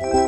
Bye.